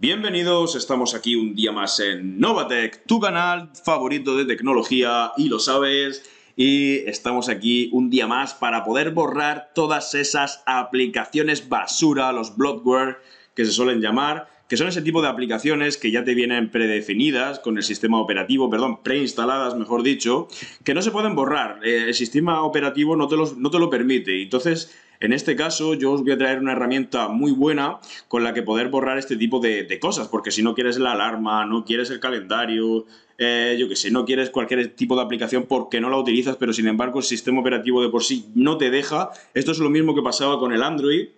Bienvenidos, estamos aquí un día más en Novatech, tu canal favorito de tecnología y lo sabes. Y estamos aquí un día más para poder borrar todas esas aplicaciones basura, los bloatware que se suelen llamar, que son ese tipo de aplicaciones que ya te vienen predefinidas con el sistema operativo, perdón, preinstaladas, mejor dicho, que no se pueden borrar. Eh, el sistema operativo no te, no te lo permite. Entonces, en este caso, yo os voy a traer una herramienta muy buena con la que poder borrar este tipo de, cosas, porque si no quieres la alarma, no quieres el calendario, eh, yo que sé, no quieres cualquier tipo de aplicación porque no la utilizas, pero sin embargo el sistema operativo de por sí no te deja. Esto es lo mismo que pasaba con el Android,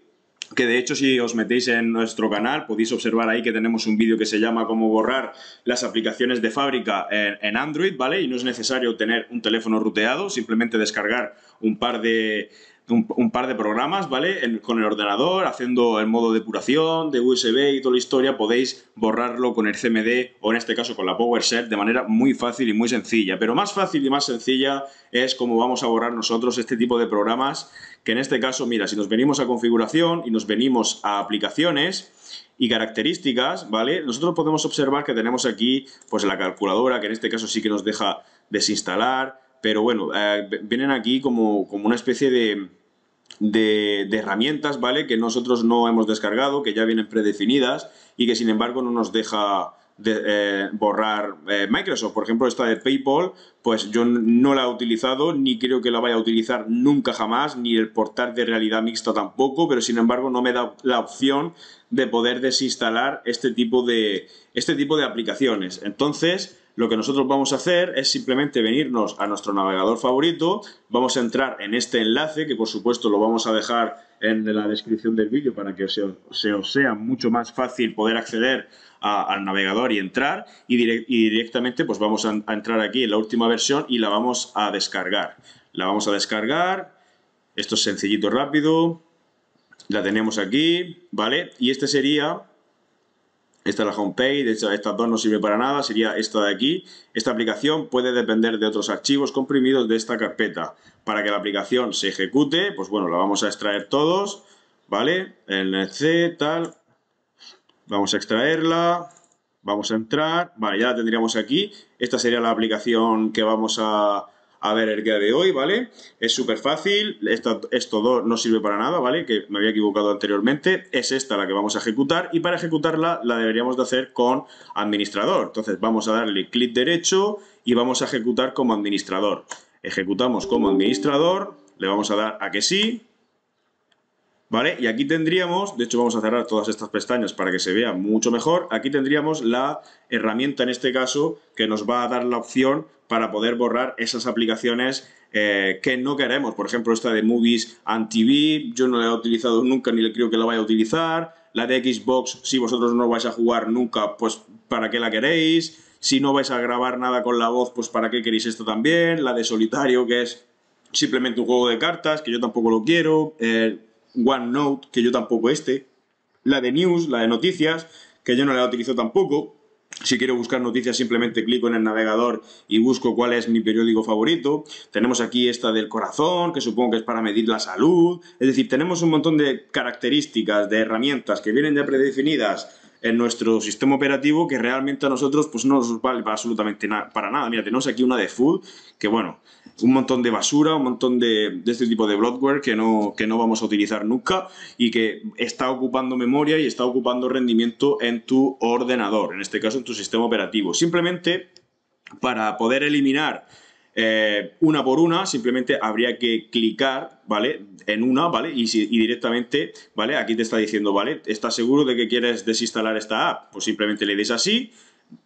que de hecho si os metéis en nuestro canal podéis observar ahí que tenemos un vídeo que se llama cómo borrar las aplicaciones de fábrica en, en, Android, ¿vale? Y no es necesario tener un teléfono ruteado, simplemente descargar un par de, un, par de programas, ¿vale? con el ordenador, haciendo el modo depuración de USB y toda la historia, podéis borrarlo con el CMD o en este caso con la PowerShell de manera muy fácil y muy sencilla. Pero más fácil y más sencilla es cómo vamos a borrar nosotros este tipo de programas, que en este caso, mira, si nos venimos a configuración y nos venimos a aplicaciones, y características, ¿vale? Nosotros podemos observar que tenemos aquí pues la calculadora, que en este caso sí que nos deja desinstalar, pero bueno, eh, vienen aquí como, una especie de, de, herramientas, ¿vale? Que nosotros no hemos descargado, que ya vienen predefinidas y que sin embargo no nos deja eh, borrar eh, Microsoft. Por ejemplo, esta de PayPal, pues yo no la he utilizado, ni creo que la vaya a utilizar nunca jamás, ni el portal de realidad mixta tampoco, pero sin embargo no me da la opción de poder desinstalar este tipo de, este tipo de aplicaciones. Entonces, lo que nosotros vamos a hacer es simplemente venirnos a nuestro navegador favorito, vamos a entrar en este enlace, que por supuesto lo vamos a dejar en la descripción del vídeo para que se, os sea mucho más fácil poder acceder al navegador y entrar, y, directamente pues vamos a, a entrar aquí en la última versión y la vamos a descargar. La vamos a descargar, esto es sencillito, rápido, la tenemos aquí, ¿vale? Y este sería esta es la homepage, estas dos no sirve para nada, sería esta de aquí. Esta aplicación puede depender de otros archivos comprimidos de esta carpeta. Para que la aplicación se ejecute, pues bueno, la vamos a extraer todos, ¿vale? En C, tal. Vamos a extraerla, vamos a entrar, vale, ya la tendríamos aquí. Esta sería la aplicación que vamos a, a ver el día de hoy, ¿vale? Es súper fácil, esto, no sirve para nada, ¿vale? Que me había equivocado anteriormente, es esta la que vamos a ejecutar y para ejecutarla la deberíamos de hacer con administrador. Entonces vamos a darle clic derecho y vamos a ejecutar como administrador. Ejecutamos como administrador, le vamos a dar a que sí, ¿Vale? Y aquí tendríamos, de hecho vamos a cerrar todas estas pestañas para que se vea mucho mejor, aquí tendríamos la herramienta en este caso que nos va a dar la opción para poder borrar esas aplicaciones eh, que no queremos. Por ejemplo, esta de Movies and TV, yo no la he utilizado nunca ni le creo que la vaya a utilizar. La de Xbox, si vosotros no vais a jugar nunca, pues ¿para qué la queréis? Si no vais a grabar nada con la voz, pues ¿para qué queréis esto también? La de Solitario, que es simplemente un juego de cartas, que yo tampoco lo quiero. Eh, OneNote, que yo tampoco este, la de News, la de noticias, que yo no la utilizo tampoco. Si quiero buscar noticias simplemente clico en el navegador y busco cuál es mi periódico favorito. Tenemos aquí esta del corazón, que supongo que es para medir la salud. Es decir, tenemos un montón de características, de herramientas que vienen ya predefinidas en nuestro sistema operativo que realmente a nosotros pues no nos vale para absolutamente para nada. Mira, tenemos aquí una de food que bueno, un montón de basura, un montón de, este tipo de bloatware que no, que no vamos a utilizar nunca y que está ocupando memoria y está ocupando rendimiento en tu ordenador, en este caso en tu sistema operativo. Simplemente para poder eliminar eh, una por una, simplemente habría que clicar, ¿vale? En una, ¿vale? Y, directamente, ¿vale? Aquí te está diciendo, ¿vale? ¿Estás seguro de que quieres desinstalar esta app? Pues simplemente le des así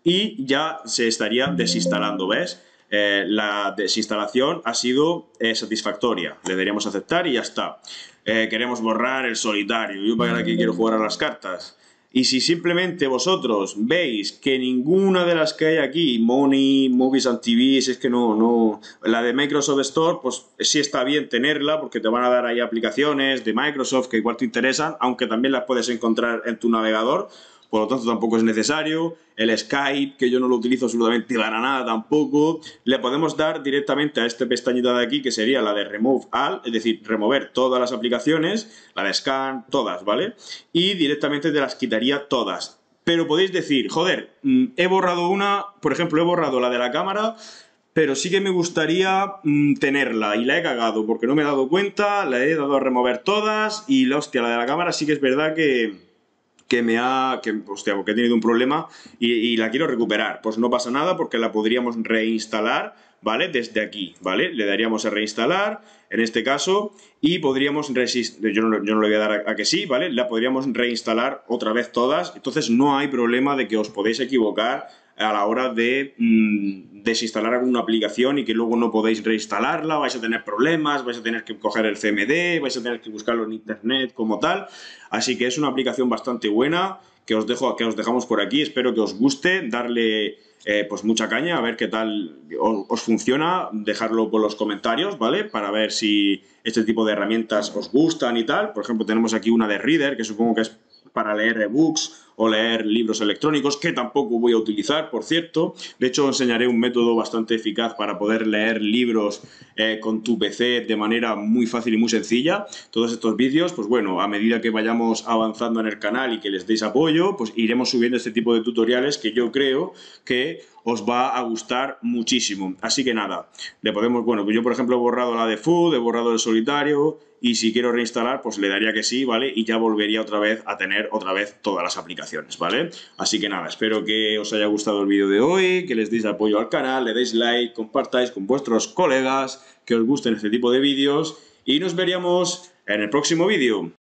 y ya se estaría desinstalando, ¿ves? Eh, la desinstalación ha sido eh, satisfactoria. Le deberíamos aceptar y ya está. queremos borrar el solitario. Yo para aquí quiero jugar a las cartas. Y si simplemente vosotros veis que ninguna de las que hay aquí, Money, Movies and TV, es que no, no, la de Microsoft Store, pues sí está bien tenerla porque te van a dar ahí aplicaciones de Microsoft que igual te interesan, aunque también las puedes encontrar en tu navegador por lo tanto tampoco es necesario. El Skype, que yo no lo utilizo absolutamente para nada tampoco, le podemos dar directamente a esta pestañita de aquí, que sería la de Remove All, es decir, remover todas las aplicaciones, la de Scan, todas, ¿vale? Y directamente te las quitaría todas. pero podéis decir, joder, mm, he borrado una, por ejemplo, he borrado la de la cámara, pero sí que me gustaría mm, tenerla y la he cagado porque no me he dado cuenta, la he dado a remover todas y la hostia, la de la cámara sí que es verdad que, que me ha, que, hostia, porque he tenido un problema y, la quiero recuperar. Pues no pasa nada porque la podríamos reinstalar ¿vale? Desde aquí, ¿vale? Le daríamos a reinstalar, en este caso, y podríamos, yo no, yo no le voy a dar a, que sí, ¿vale? La podríamos reinstalar otra vez todas, entonces no hay problema de que os podéis equivocar a la hora de mm, desinstalar alguna aplicación y que luego no podéis reinstalarla, vais a tener problemas, vais a tener que coger el CMD, vais a tener que buscarlo en internet como tal, así que es una aplicación bastante buena que os, dejo, que os dejamos por aquí, espero que os guste, darle eh, pues mucha caña, a ver qué tal os, funciona, dejarlo por los comentarios, ¿vale? Para ver si este tipo de herramientas os gustan y tal. Por ejemplo, tenemos aquí una de Reader, que supongo que es para leer ebooks o leer libros electrónicos, que tampoco voy a utilizar, por cierto. De hecho, enseñaré un método bastante eficaz para poder leer libros eh, con tu PC de manera muy fácil y muy sencilla. Todos estos vídeos, pues bueno, a medida que vayamos avanzando en el canal y que les deis apoyo, pues iremos subiendo este tipo de tutoriales que yo creo que os va a gustar muchísimo. Así que nada, le podemos, bueno, yo por ejemplo he borrado la de Food, he borrado el solitario, y si quiero reinstalar, pues le daría que sí, ¿vale? Y ya volvería otra vez a tener otra vez todas las ¿vale? Así que nada, espero que os haya gustado el vídeo de hoy, que les deis apoyo al canal, le deis like, compartáis con vuestros colegas, que os gusten este tipo de vídeos y nos veríamos en el próximo vídeo.